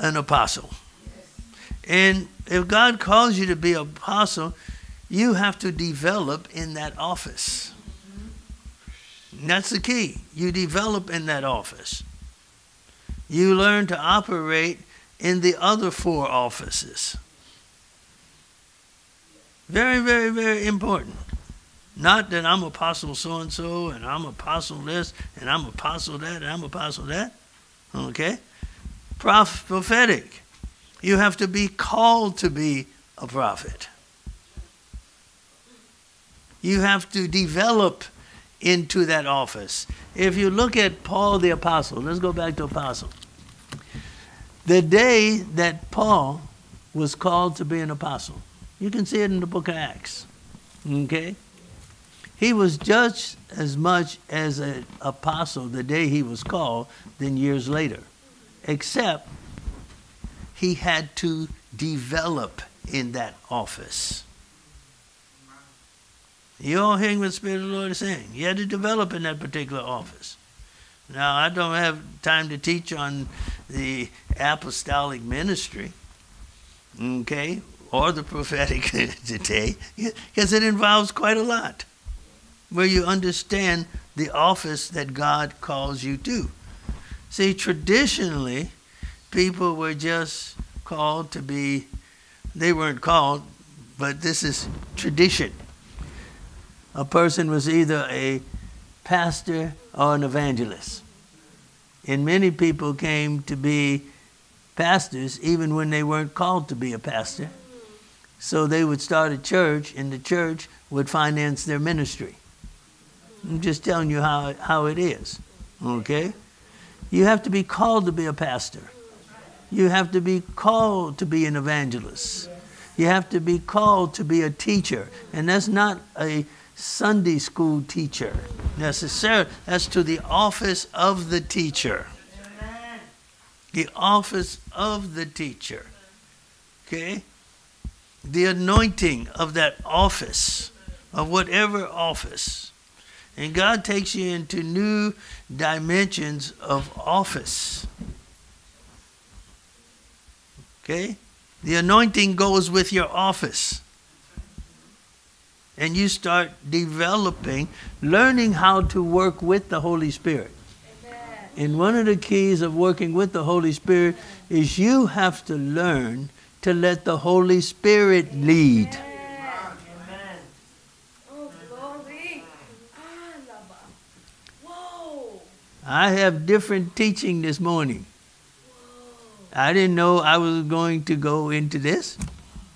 S1: an apostle. And if God calls you to be an apostle, you have to develop in that office. And that's the key. You develop in that office. You learn to operate in the other four offices. Very, very, very important. Not that I'm apostle so and so, and I'm apostle this, and I'm apostle that, and I'm apostle that. Okay? Proph- prophetic. You have to be called to be a prophet. You have to develop into that office. If you look at Paul the apostle, let's go back to apostle. The day that Paul was called to be an apostle, you can see it in the book of Acts. Okay? He was just as much as an apostle the day he was called than years later, except he had to develop in that office. You all hearing what the Spirit of the Lord is saying? You had to develop in that particular office. Now, I don't have time to teach on the apostolic ministry, okay, or the prophetic today, because it involves quite a lot where you understand the office that God calls you to. See, traditionally, people were just called to be, they weren't called, but this is tradition. A person was either a pastor or an evangelist. And many people came to be pastors even when they weren't called to be a pastor. So they would start a church, and the church would finance their ministry. I'm just telling you how, how it is. Okay? You have to be called to be a pastor. You have to be called to be an evangelist. You have to be called to be a teacher. And that's not a Sunday school teacher necessarily. That's to the office of the teacher. The office of the teacher. Okay? The anointing of that office, of whatever office. And God takes you into new dimensions of office. Okay? The anointing goes with your office. And you start developing, learning how to work with the Holy Spirit. And one of the keys of working with the Holy Spirit is you have to learn to let the Holy Spirit lead.
S2: Oh, glory. Ah, lava. Whoa.
S1: I have different teaching this morning. I didn't know I was going to go into this,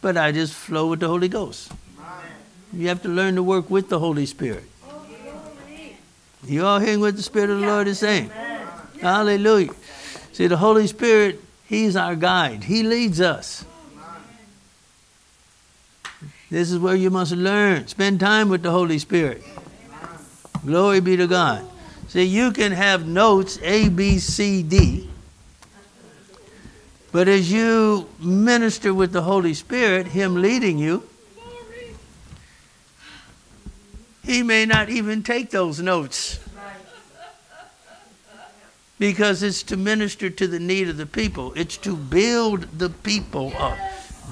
S1: but I just flow with the Holy Ghost. You have to learn to work with the Holy Spirit. You all hearing what the Spirit of the Lord is saying? Hallelujah. See, the Holy Spirit, He's our guide. He leads us. This is where you must learn. Spend time with the Holy Spirit. Glory be to God. See, you can have notes A, B, C, D. But as you minister with the Holy Spirit, Him leading you, He may not even take those notes because it's to minister to the need of the people. It's to build the people up,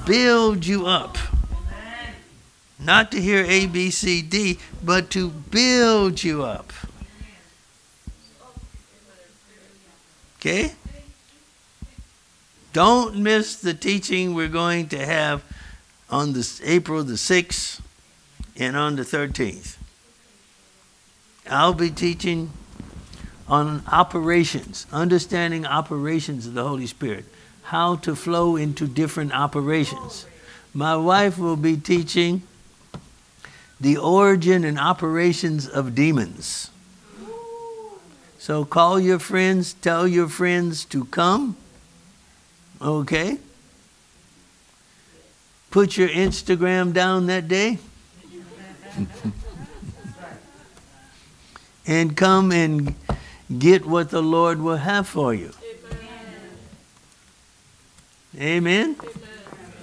S1: build you up. Not to hear A, B, C, D, but to build you up. Okay? Don't miss the teaching we're going to have on this April the 6th and on the 13th. I'll be teaching on operations, understanding operations of the Holy Spirit, how to flow into different operations. My wife will be teaching the origin and operations of demons. So call your friends, tell your friends to come. Okay? Put your Instagram down that day. and come and get what the Lord will have for you. Amen.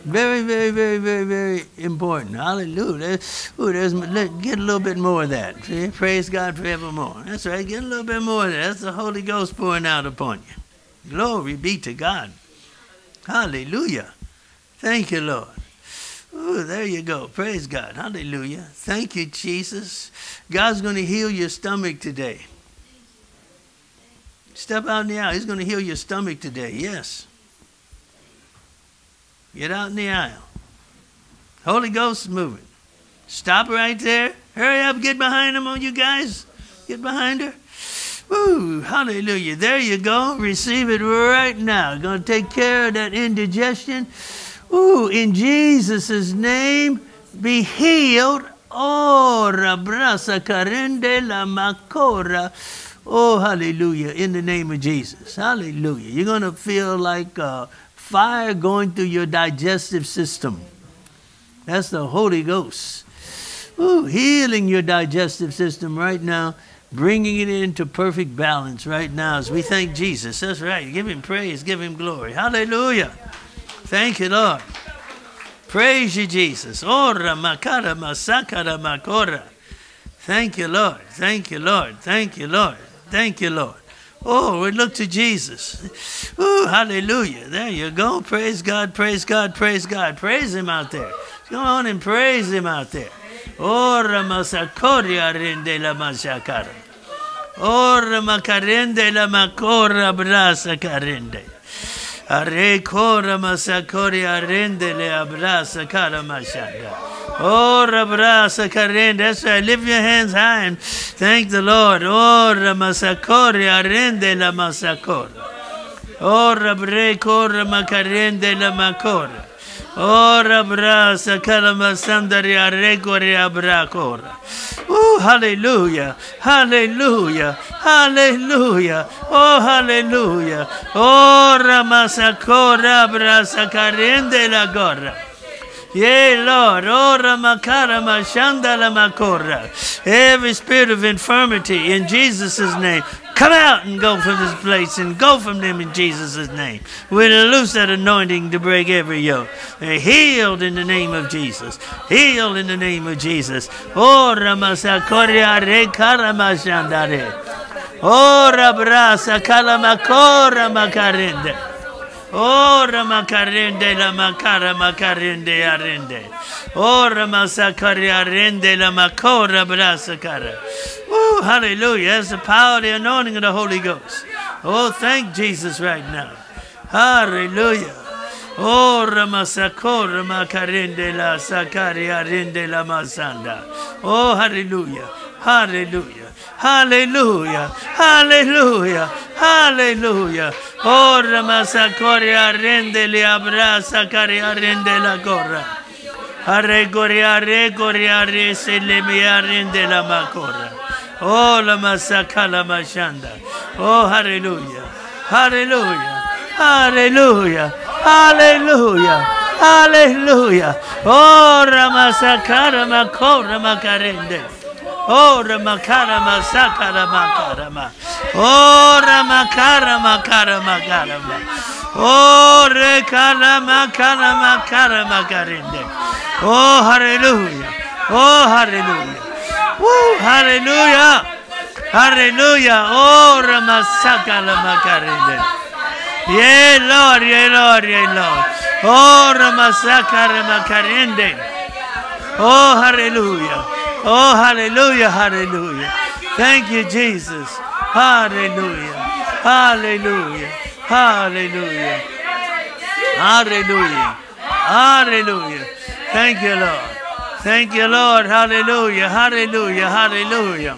S1: Very, very, very, very, very important. Hallelujah. Ooh, there's, get a little bit more of that. Praise God forevermore. That's right. Get a little bit more of that. That's the Holy Ghost pouring out upon you. Glory be to God. Hallelujah. Thank you, Lord. Ooh, there you go. Praise God. Hallelujah. Thank you, Jesus. God's going to heal your stomach today. Step out in the aisle. He's going to heal your stomach today. Yes. Get out in the aisle. Holy Ghost is moving. Stop right there Hurry up, get behind him on you guys. Get behind her. Woo, hallelujah. There you go. Receive it right now. Going to take care of that indigestion. Ooh, in Jesus' name, be healed. Oh, rabrasa carende la macora. Oh, hallelujah. In the name of Jesus. Hallelujah. You're going to feel like uh, fire going through your digestive system. That's the Holy Ghost. Ooh, healing your digestive system right now, bringing it into perfect balance right now as we thank Jesus. That's right. Give him praise, give him glory. Hallelujah. Thank you, Lord. Praise you, Jesus. Ora masakara makora. Thank you, Lord. Thank you, Lord. Thank you, Lord. Thank you, Lord. Oh, we look to Jesus. Oh, hallelujah. There you go. Praise God, praise God, praise God. Praise Him out there. Go on and praise Him out there. Ora masakoria rende la masakara. Ora makarende la makora brasa karende. Are kora masakori arende le abrasa kara mashanda. Ora oh, brasa karende. That's right. Lift your hands high and thank the Lord. Oh, Ora masakori arende la masakora. Ora oh, bre kora makarende la makora. Ora brasa kalama sandari aregori abrakora. Oh, hallelujah, hallelujah, hallelujah, oh, hallelujah. Ora masakora brasa karende la gorra. Yea, Lord, every spirit of infirmity in Jesus' name. Come out and go from this place and go from them in Jesus' name. We loose that anointing to break every yoke. They're healed in the name of Jesus. Healed in the name of Jesus. Oh, Ora masakoria re karamashandare. Oh, makarende. Ora makarende la makara makarende arende. Ora masakari arende la makora brasa kara. Woo, hallelujah. That's the power, the anointing of the Holy Ghost. Oh, thank Jesus right now. Hallelujah. Ora masakora makarende la sakari arende la masanda. Oh, hallelujah. Hallelujah. Hallelujah. Hallelujah. Hallelujah. Ora masakori arende le abrasa kari arende la gorra. Arre gori arre gori arre se le mi arende la makora. Oh la masakala mashanda. Oh hallelujah. Hallelujah. Hallelujah. Hallelujah. Hallelujah. Ora masakara makora makarende. Ora makara masakara makara ma. Ora makara makara makara ma. Ore kara makara makara makarende. Oh hallelujah. Oh hallelujah. Woo hallelujah. Hallelujah. Ora masakara makarende. Yeah, Lord, yeah, Lord, yeah, Lord. Ora masakara makarende. Oh, hallelujah. Oh, hallelujah, hallelujah. Thank you, Jesus. Hallelujah. Hallelujah. Hallelujah. Hallelujah. Hallelujah. Thank you, Lord. Thank you, Lord. Hallelujah. Hallelujah. Hallelujah.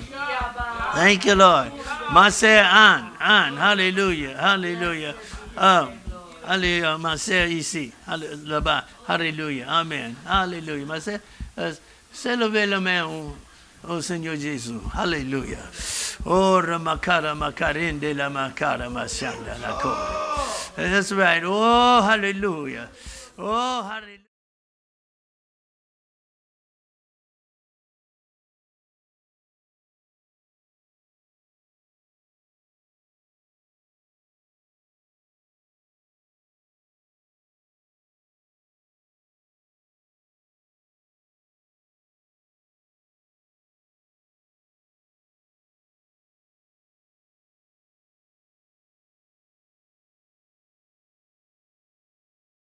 S1: Thank you, Lord. Masé Anne. Anne. Hallelujah. Hallelujah. Um, Alléluia. Masé ici. Halle- Là-bas. Hallelujah. Amen. Hallelujah. Masé, c'est lever la main au, au Seigneur Jésus. Hallelujah. Oh, Ramakara Makarinde la Makara Mashanda la. That's right. Oh, hallelujah. Oh, hallelujah.